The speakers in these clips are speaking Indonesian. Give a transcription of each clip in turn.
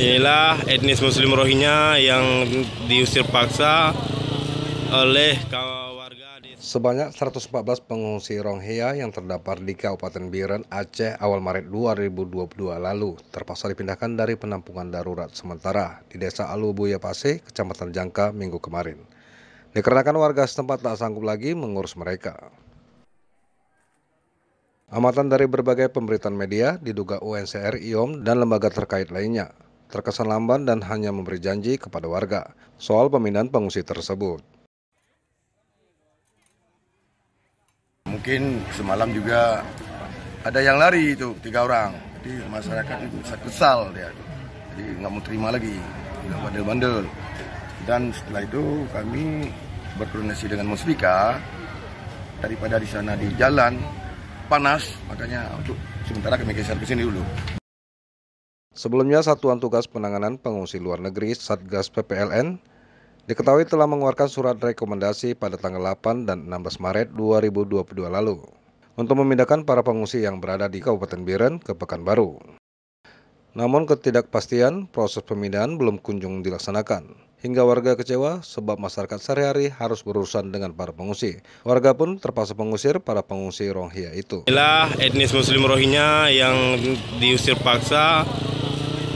Inilah etnis Muslim Rohingya yang diusir paksa oleh warga desa. Sebanyak 114 pengungsi Rohingya yang terdapat di Kabupaten Biren, Aceh awal Maret 2022 lalu terpaksa dipindahkan dari penampungan darurat sementara di Desa Alubuya Pase, Kecamatan Jangka, minggu kemarin. Dikarenakan warga setempat tak sanggup lagi mengurus mereka. Amatan dari berbagai pemberitaan media diduga UNCR, IOM, dan lembaga terkait lainnya terkesan lamban dan hanya memberi janji kepada warga soal pemindahan pengungsi tersebut. Mungkin semalam juga ada yang lari itu tiga orang. Jadi masyarakat itu kesal dia. Jadi nggak mau terima lagi, bandel-bandel. Dan setelah itu kami berkoordinasi dengan Musbika daripada di sana di jalan panas, makanya untuk sementara kami geser ke sini dulu. Sebelumnya, Satuan Tugas Penanganan Pengungsi Luar Negeri Satgas PPLN diketahui telah mengeluarkan surat rekomendasi pada tanggal 8 dan 16 Maret 2022 lalu untuk memindahkan para pengungsi yang berada di Kabupaten Biren ke Pekanbaru. Namun ketidakpastian proses pemindahan belum kunjung dilaksanakan. Hingga warga kecewa sebab masyarakat sehari-hari harus berurusan dengan para pengungsi. Warga pun terpaksa mengusir para pengungsi Rohingya itu. Inilah etnis Muslim Rohingya yang diusir paksa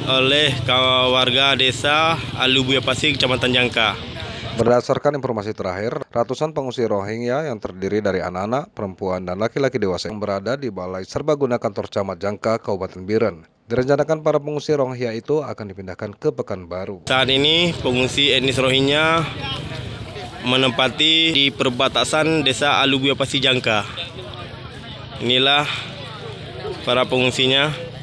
oleh warga desa Alubuya Pasir, Kecamatan Jangka. Berdasarkan informasi terakhir, ratusan pengungsi Rohingya yang terdiri dari anak-anak, perempuan, dan laki-laki dewasa yang berada di Balai Serbaguna Kantor Camat Jangka, Kabupaten Biren. Direncanakan para pengungsi Rohingya itu akan dipindahkan ke Pekanbaru. Saat ini pengungsi etnis Rohingya menempati di perbatasan desa Alubuya Pasir Jangka. Inilah para pengungsinya